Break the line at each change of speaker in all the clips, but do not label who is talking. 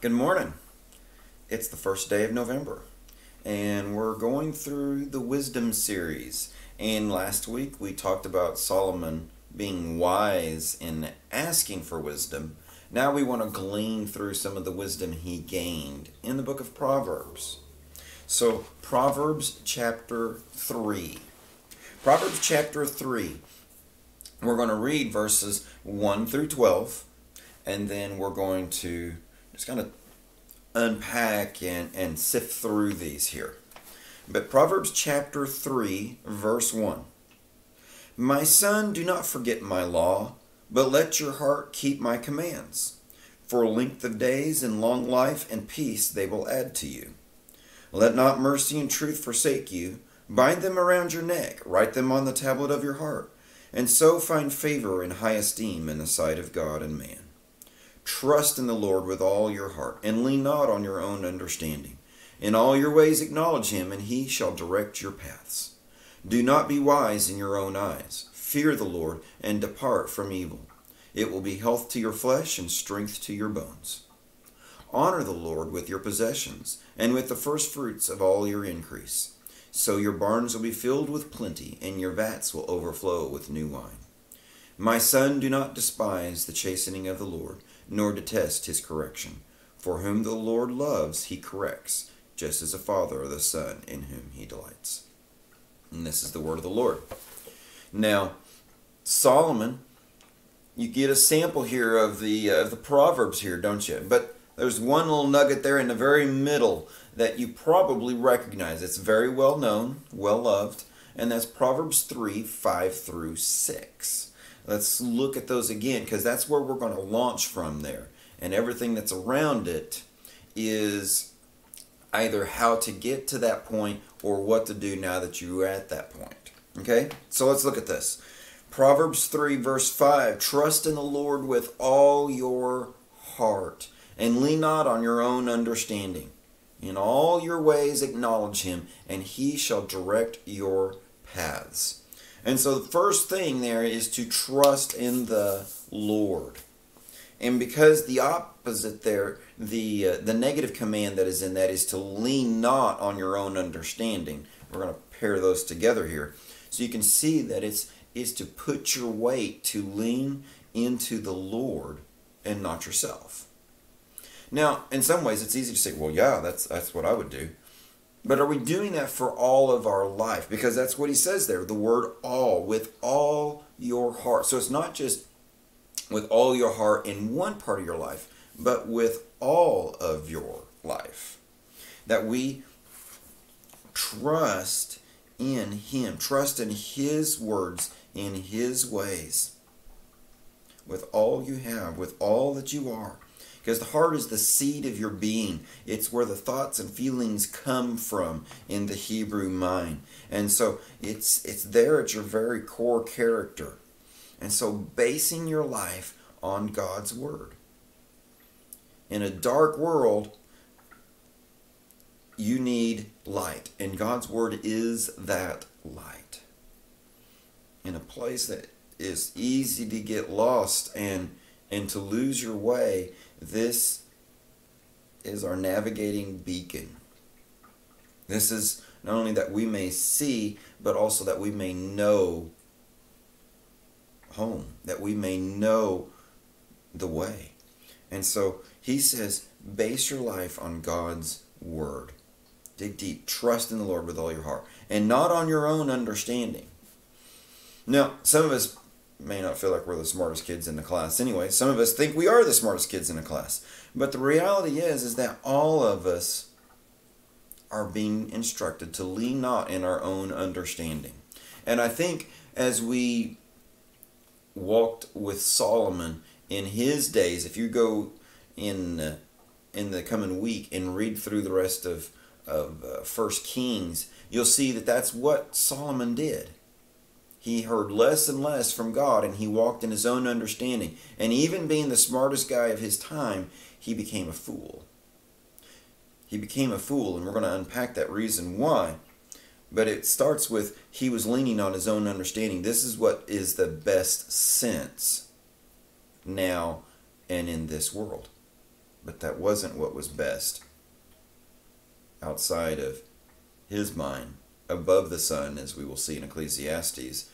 Good morning. It's the first day of November, and we're going through the Wisdom series. And last week we talked about Solomon being wise in asking for wisdom. Now we want to glean through some of the wisdom he gained in the book of Proverbs. So, Proverbs chapter 3. Proverbs chapter 3. We're going to read verses 1 through 12, and then we're going to just kind of unpack and, and sift through these here. But Proverbs chapter 3, verse 1. My son, do not forget my law, but let your heart keep my commands. For length of days and long life and peace they will add to you. Let not mercy and truth forsake you. Bind them around your neck, write them on the tablet of your heart, and so find favor and high esteem in the sight of God and man. Trust in the Lord with all your heart, and lean not on your own understanding. In all your ways acknowledge him, and he shall direct your paths. Do not be wise in your own eyes. Fear the Lord, and depart from evil. It will be health to your flesh and strength to your bones. Honor the Lord with your possessions, and with the first fruits of all your increase. So your barns will be filled with plenty, and your vats will overflow with new wine. My son, do not despise the chastening of the Lord nor detest his correction. For whom the Lord loves, he corrects, just as a father or the son in whom he delights. And this is the word of the Lord. Now, Solomon, you get a sample here of the uh, of the proverbs here, don't you? But there's one little nugget there in the very middle that you probably recognize. It's very well known, well loved, and that's Proverbs 3 5 through 6. Let's look at those again because that's where we're going to launch from there. And everything that's around it is either how to get to that point or what to do now that you're at that point. Okay? So let's look at this. Proverbs 3, verse 5 Trust in the Lord with all your heart and lean not on your own understanding. In all your ways acknowledge him, and he shall direct your paths. And so the first thing there is to trust in the Lord. And because the opposite there, the uh, the negative command that is in that is to lean not on your own understanding. We're going to pair those together here. So you can see that it's is to put your weight to lean into the Lord and not yourself. Now, in some ways it's easy to say, well, yeah, that's that's what I would do. But are we doing that for all of our life? Because that's what he says there the word all, with all your heart. So it's not just with all your heart in one part of your life, but with all of your life. That we trust in him, trust in his words, in his ways. With all you have, with all that you are. Because the heart is the seed of your being. It's where the thoughts and feelings come from in the Hebrew mind. And so it's it's there at your very core character. And so basing your life on God's word. In a dark world, you need light, and God's word is that light. In a place that is easy to get lost and and to lose your way, this is our navigating beacon. This is not only that we may see, but also that we may know home, that we may know the way. And so he says, base your life on God's word. Dig deep. Trust in the Lord with all your heart, and not on your own understanding. Now, some of us may not feel like we're the smartest kids in the class anyway. Some of us think we are the smartest kids in the class. But the reality is is that all of us are being instructed to lean not in our own understanding. And I think as we walked with Solomon in his days, if you go in uh, in the coming week and read through the rest of of uh, First Kings, you'll see that that's what Solomon did he heard less and less from God and he walked in his own understanding. And even being the smartest guy of his time, he became a fool. He became a fool, and we're going to unpack that reason why. But it starts with he was leaning on his own understanding. This is what is the best sense now and in this world. but that wasn't what was best outside of his mind, above the sun, as we will see in Ecclesiastes,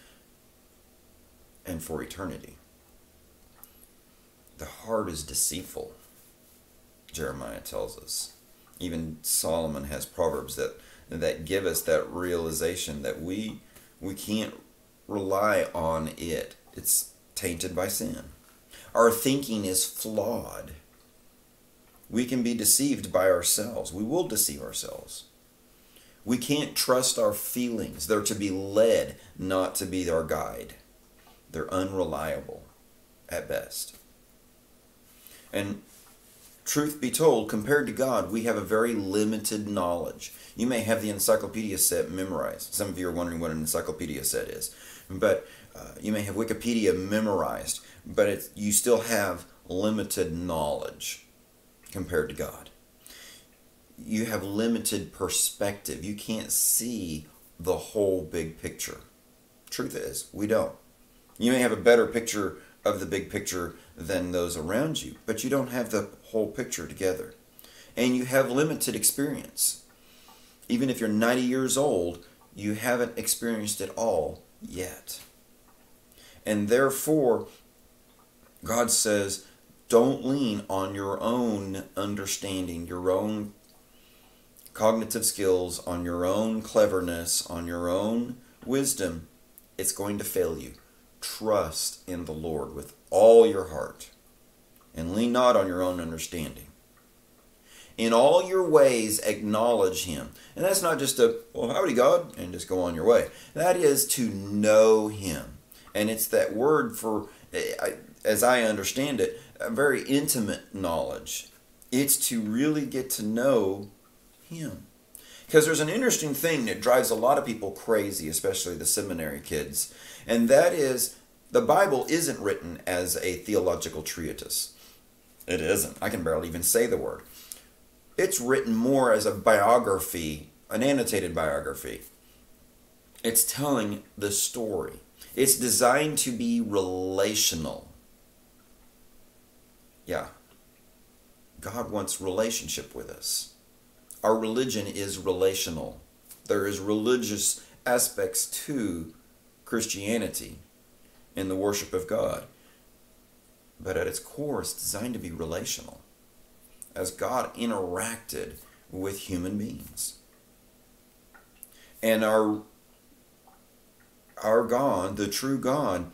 and for eternity. The heart is deceitful, Jeremiah tells us. Even Solomon has proverbs that that give us that realization that we we can't rely on it. It's tainted by sin. Our thinking is flawed. We can be deceived by ourselves. We will deceive ourselves. We can't trust our feelings. They're to be led, not to be our guide. They're unreliable at best. And truth be told, compared to God, we have a very limited knowledge. You may have the encyclopedia set memorized. Some of you are wondering what an encyclopedia set is. But uh, you may have Wikipedia memorized, but you still have limited knowledge compared to God. You have limited perspective. You can't see the whole big picture. Truth is, we don't. You may have a better picture of the big picture than those around you, but you don't have the whole picture together. And you have limited experience. Even if you're 90 years old, you haven't experienced it all yet. And therefore, God says, don't lean on your own understanding, your own cognitive skills, on your own cleverness, on your own wisdom. It's going to fail you. Trust in the Lord with all your heart and lean not on your own understanding. In all your ways, acknowledge Him. And that's not just a, well, howdy, God, and just go on your way. That is to know Him. And it's that word for, eh, as I understand it, a very intimate knowledge. It's to really get to know Him. Because there's an interesting thing that drives a lot of people crazy, especially the seminary kids, and that is the Bible isn't written as a theological treatise. It isn't. I can barely even say the word. It's written more as a biography, an annotated biography. It's telling the story. It's designed to be relational. Yeah. God wants relationship with us. Our religion is relational. There is religious aspects to Christianity in the worship of God. But at its core, it's designed to be relational as God interacted with human beings. And our our God, the true God,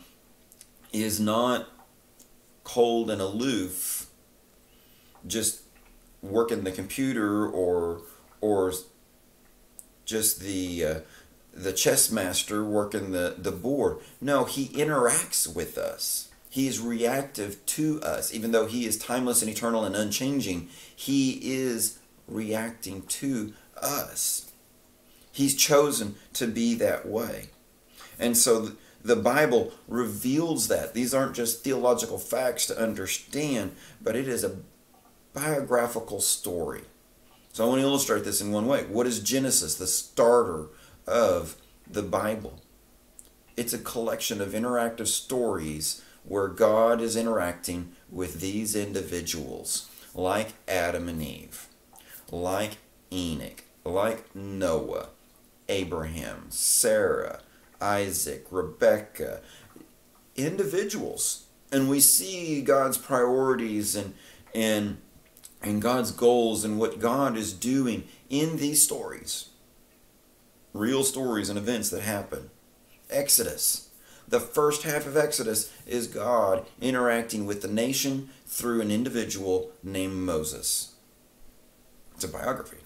is not cold and aloof, just working the computer or or just the uh, the chess master working the, the board. No, he interacts with us. He is reactive to us. Even though he is timeless and eternal and unchanging, he is reacting to us. He's chosen to be that way. And so the Bible reveals that. These aren't just theological facts to understand, but it is a biographical story. So I want to illustrate this in one way. What is Genesis, the starter of the Bible? It's a collection of interactive stories where God is interacting with these individuals, like Adam and Eve, like Enoch, like Noah, Abraham, Sarah, Isaac, Rebecca, individuals. And we see God's priorities and, and, and God's goals and what God is doing in these stories. Real stories and events that happen. Exodus the first half of Exodus is God interacting with the nation through an individual named Moses. It's a biography.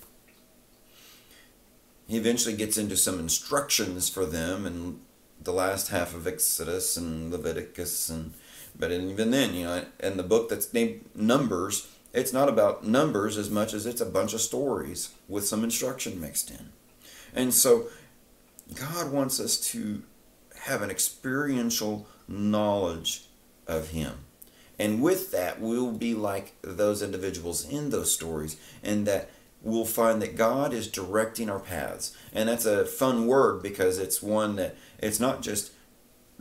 He eventually gets into some instructions for them in the last half of Exodus and Leviticus and but even then, you know, in the book that's named Numbers, it's not about numbers as much as it's a bunch of stories with some instruction mixed in. And so God wants us to have an experiential knowledge of Him. And with that, we'll be like those individuals in those stories, and that we'll find that God is directing our paths. And that's a fun word because it's one that it's not just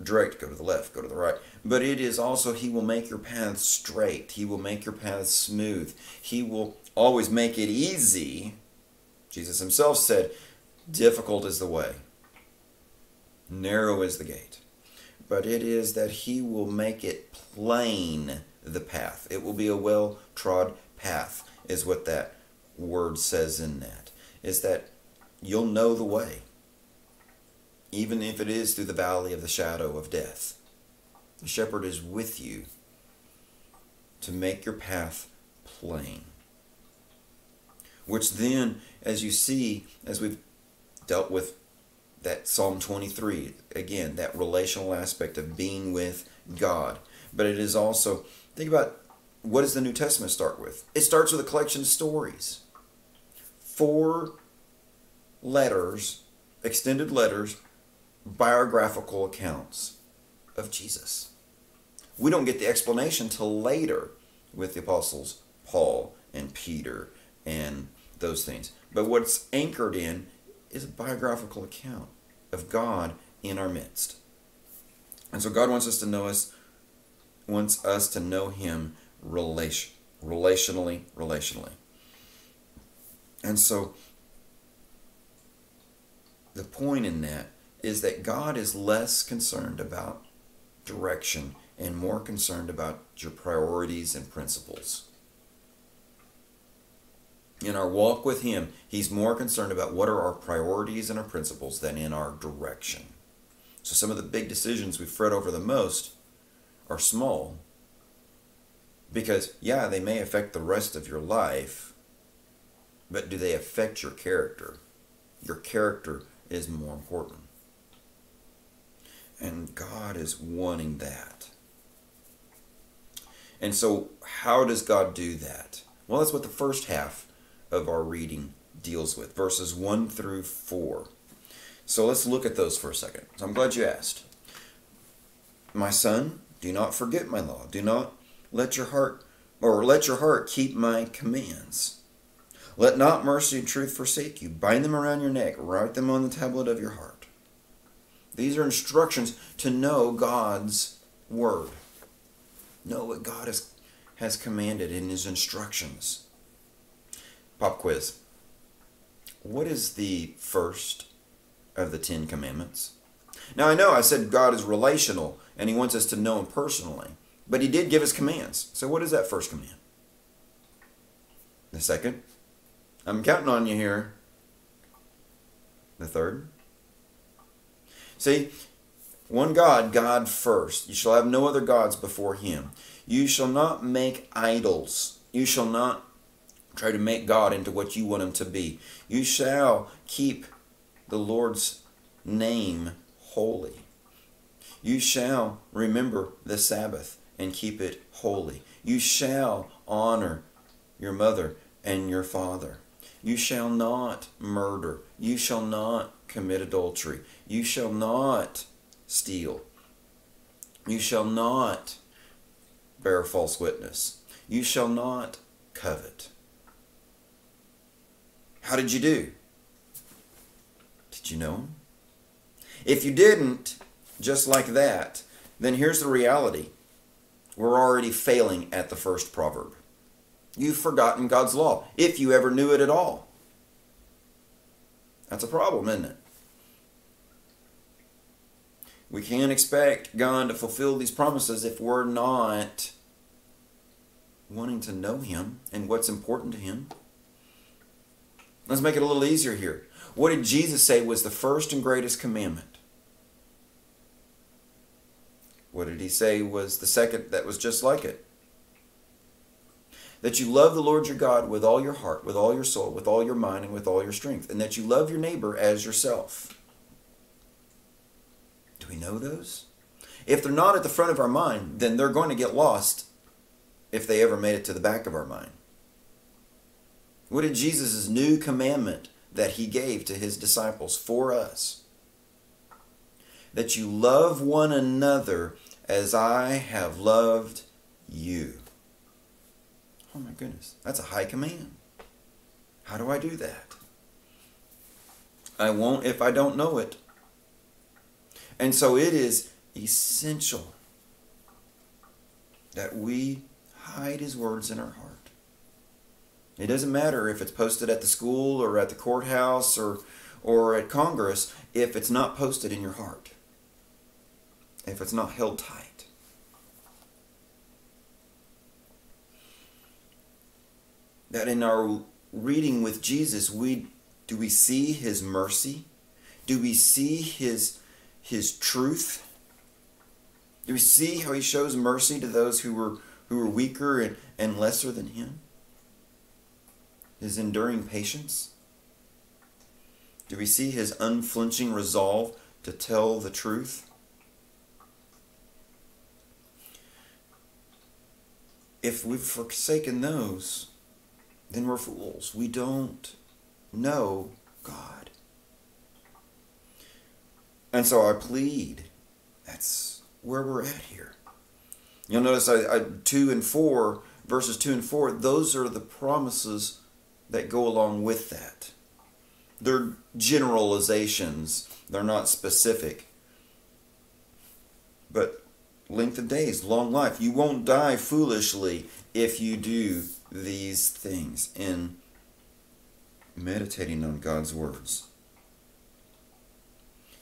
direct, go to the left, go to the right. But it is also, He will make your path straight. He will make your path smooth. He will always make it easy. Jesus Himself said, Difficult is the way, narrow is the gate. But it is that He will make it plain, the path. It will be a well trod path, is what that word says in that. Is that you'll know the way even if it is through the valley of the shadow of death. The shepherd is with you to make your path plain. Which then, as you see, as we've dealt with that Psalm 23, again, that relational aspect of being with God. But it is also, think about what does the New Testament start with? It starts with a collection of stories. Four letters, extended letters biographical accounts of Jesus. We don't get the explanation till later with the apostles Paul and Peter and those things. But what's anchored in is a biographical account of God in our midst. And so God wants us to know us wants us to know him relation relationally relationally. And so the point in that is that God is less concerned about direction and more concerned about your priorities and principles. In our walk with Him, He's more concerned about what are our priorities and our principles than in our direction. So some of the big decisions we fret over the most are small because, yeah, they may affect the rest of your life, but do they affect your character? Your character is more important. And God is wanting that. And so, how does God do that? Well, that's what the first half of our reading deals with, verses 1 through 4. So let's look at those for a second. So I'm glad you asked. My son, do not forget my law. Do not let your heart or let your heart keep my commands. Let not mercy and truth forsake you. Bind them around your neck, write them on the tablet of your heart. These are instructions to know God's word. Know what God has, has commanded in his instructions. Pop quiz. What is the first of the Ten Commandments? Now I know I said God is relational and he wants us to know him personally, but he did give us commands. So what is that first command? The second? I'm counting on you here. The third? See, one God, God first. You shall have no other gods before him. You shall not make idols. You shall not try to make God into what you want him to be. You shall keep the Lord's name holy. You shall remember the Sabbath and keep it holy. You shall honor your mother and your father. You shall not murder. You shall not commit adultery. You shall not steal. You shall not bear false witness. You shall not covet. How did you do? Did you know him? If you didn't, just like that, then here's the reality. We're already failing at the first proverb. You've forgotten God's law, if you ever knew it at all. That's a problem, isn't it? We can't expect God to fulfill these promises if we're not wanting to know Him and what's important to Him. Let's make it a little easier here. What did Jesus say was the first and greatest commandment? What did he say was the second that was just like it? That you love the Lord your God with all your heart, with all your soul, with all your mind, and with all your strength, and that you love your neighbor as yourself. Do we know those? If they're not at the front of our mind, then they're going to get lost if they ever made it to the back of our mind. What did Jesus' new commandment that he gave to his disciples for us? That you love one another as I have loved you. Oh my goodness, that's a high command. How do I do that? I won't if I don't know it. And so it is essential that we hide his words in our heart. It doesn't matter if it's posted at the school or at the courthouse or or at Congress if it's not posted in your heart. If it's not held tight. That in our reading with Jesus we do we see his mercy? Do we see his his truth? Do we see how he shows mercy to those who were who were weaker and, and lesser than him? His enduring patience? Do we see his unflinching resolve to tell the truth? If we've forsaken those, then we're fools. We don't know God. And so I plead. That's where we're at here. You'll notice I, I, 2 and 4, verses 2 and 4, those are the promises that go along with that. They're generalizations, they're not specific. But length of days, long life. You won't die foolishly if you do these things in meditating on God's words.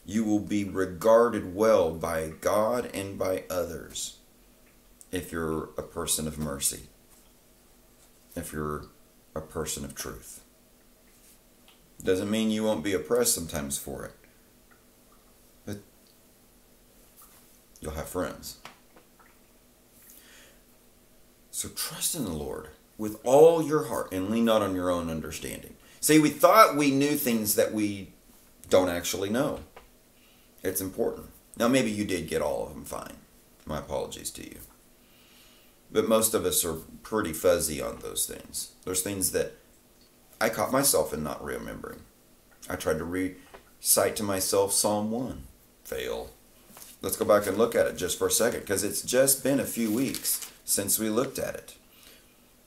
You will be regarded well by God and by others if you're a person of mercy, if you're a person of truth. Doesn't mean you won't be oppressed sometimes for it, you'll have friends. So trust in the Lord with all your heart and lean not on your own understanding. See, we thought we knew things that we don't actually know. It's important. Now, maybe you did get all of them fine. My apologies to you. But most of us are pretty fuzzy on those things. There's things that I caught myself in not remembering. I tried to recite to myself Psalm 1. Fail. Let's go back and look at it just for a second because it's just been a few weeks since we looked at it.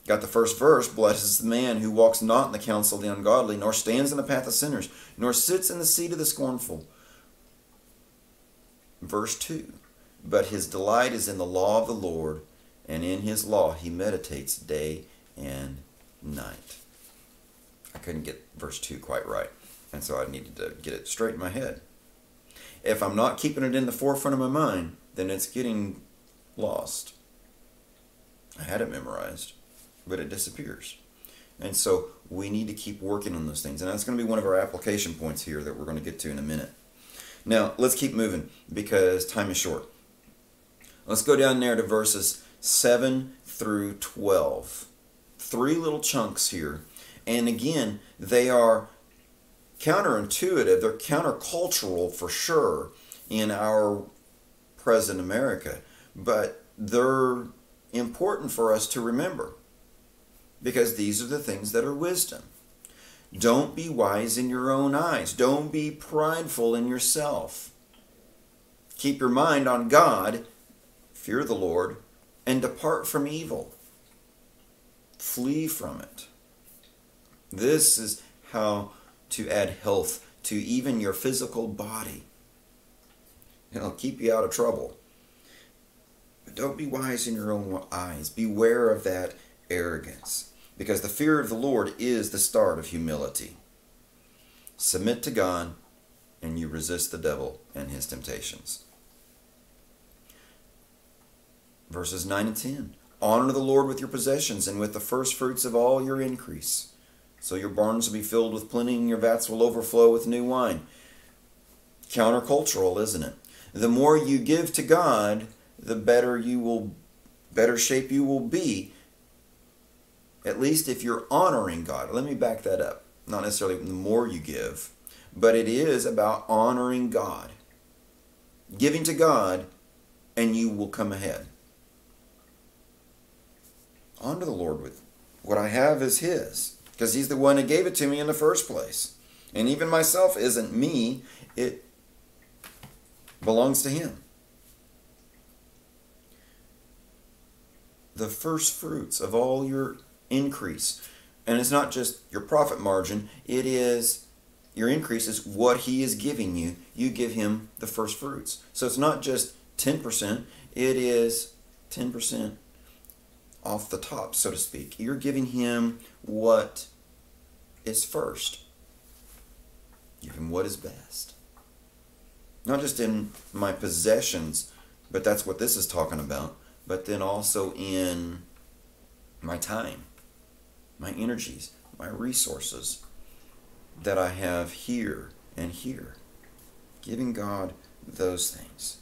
Got the first verse Blessed is the man who walks not in the counsel of the ungodly, nor stands in the path of sinners, nor sits in the seat of the scornful. Verse 2 But his delight is in the law of the Lord and in his law he meditates day and night. I couldn't get verse 2 quite right, and so I needed to get it straight in my head. If I'm not keeping it in the forefront of my mind, then it's getting lost. I had it memorized, but it disappears. And so we need to keep working on those things. And that's going to be one of our application points here that we're going to get to in a minute. Now, let's keep moving because time is short. Let's go down there to verses 7 through 12. Three little chunks here. And again, they are counterintuitive, they're countercultural for sure in our present America, but they're important for us to remember because these are the things that are wisdom. Don't be wise in your own eyes. Don't be prideful in yourself. Keep your mind on God, fear the Lord, and depart from evil. Flee from it. This is how to add health to even your physical body. It'll keep you out of trouble. But don't be wise in your own eyes. Beware of that arrogance, because the fear of the Lord is the start of humility. Submit to God, and you resist the devil and his temptations. Verses 9 and 10. Honor the Lord with your possessions and with the first fruits of all your increase. So your barns will be filled with plenty and your vats will overflow with new wine. Countercultural, isn't it? The more you give to God, the better you will better shape you will be. At least if you're honoring God. Let me back that up. Not necessarily the more you give, but it is about honoring God. Giving to God, and you will come ahead honor the Lord with what I have is His, because He's the one who gave it to me in the first place. And even myself isn't me, it belongs to Him. The first fruits of all your increase. And it's not just your profit margin, it is your increase is what He is giving you. You give Him the first fruits. So it's not just 10%, it is 10% off the top, so to speak. You're giving him what is first. Give him what is best. Not just in my possessions, but that's what this is talking about, but then also in my time, my energies, my resources that I have here and here. Giving God those things.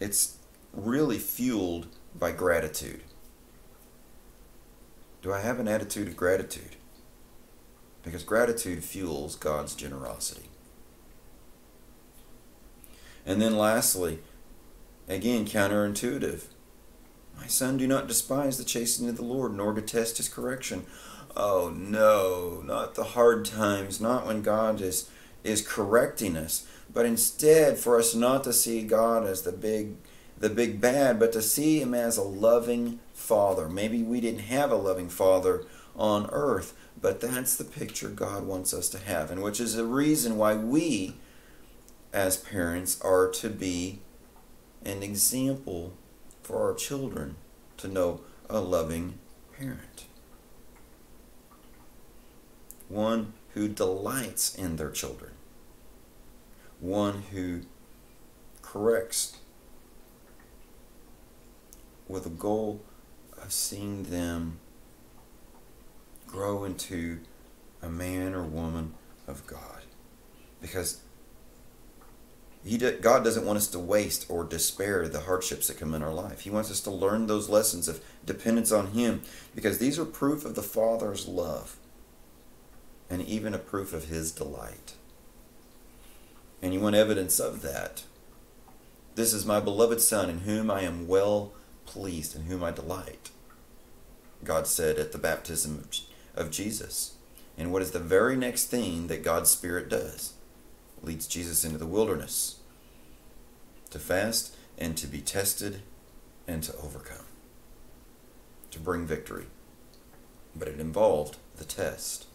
It's really fueled by gratitude. Do I have an attitude of gratitude? Because gratitude fuels God's generosity. And then lastly, again, counterintuitive. My son, do not despise the chastening of the Lord, nor detest his correction. Oh no, not the hard times, not when God is is correcting us, but instead for us not to see God as the big the big bad, but to see him as a loving father. Maybe we didn't have a loving father on earth, but that's the picture God wants us to have, and which is the reason why we as parents are to be an example for our children to know a loving parent. One who delights in their children. One who corrects with a goal of seeing them grow into a man or woman of God. Because he God doesn't want us to waste or despair the hardships that come in our life. He wants us to learn those lessons of dependence on Him because these are proof of the Father's love and even a proof of His delight. And you want evidence of that. This is my beloved Son in whom I am well pleased, in whom I delight. God said at the baptism of Jesus. And what is the very next thing that God's Spirit does? leads Jesus into the wilderness to fast and to be tested and to overcome, to bring victory. But it involved the test,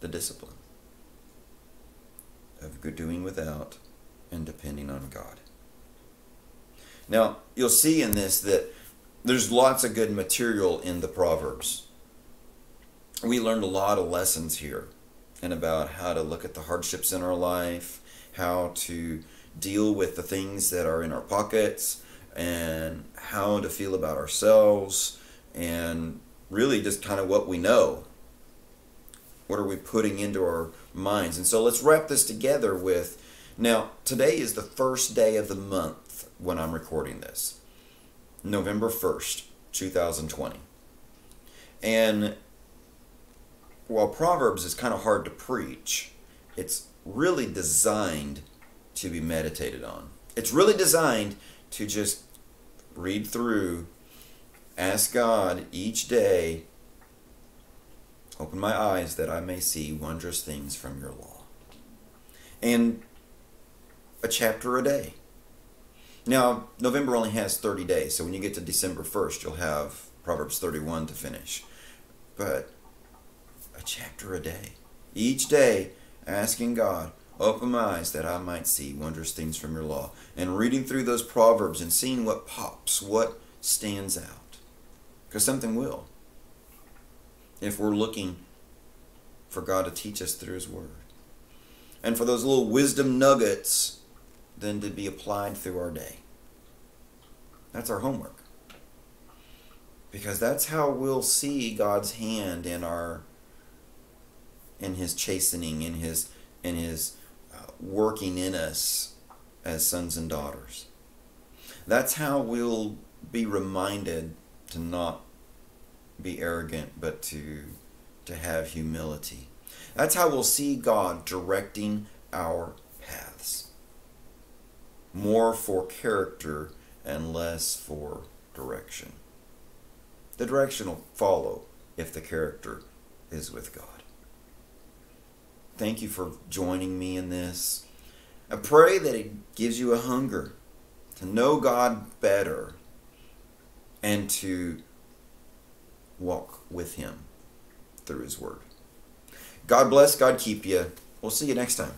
the discipline of doing without and depending on God. Now, you'll see in this that there's lots of good material in the Proverbs. We learned a lot of lessons here and about how to look at the hardships in our life, how to deal with the things that are in our pockets, and how to feel about ourselves, and really just kind of what we know. What are we putting into our minds? And so let's wrap this together with now, today is the first day of the month when I'm recording this, November 1st, 2020. And while Proverbs is kind of hard to preach, it's really designed to be meditated on. It's really designed to just read through, ask God each day, open my eyes that I may see wondrous things from your law. And a chapter a day. Now, November only has 30 days, so when you get to December 1st, you'll have Proverbs 31 to finish. But a chapter a day. Each day, asking God, open my eyes that I might see wondrous things from your law. And reading through those Proverbs and seeing what pops, what stands out. Because something will. If we're looking for God to teach us through His Word. And for those little wisdom nuggets then to be applied through our day. That's our homework. Because that's how we'll see God's hand in our in his chastening, in his in his uh, working in us as sons and daughters. That's how we'll be reminded to not be arrogant, but to to have humility. That's how we'll see God directing our paths. More for character and less for direction. The direction will follow if the character is with God. Thank you for joining me in this. I pray that it gives you a hunger to know God better and to walk with Him through His Word. God bless, God keep you. We'll see you next time.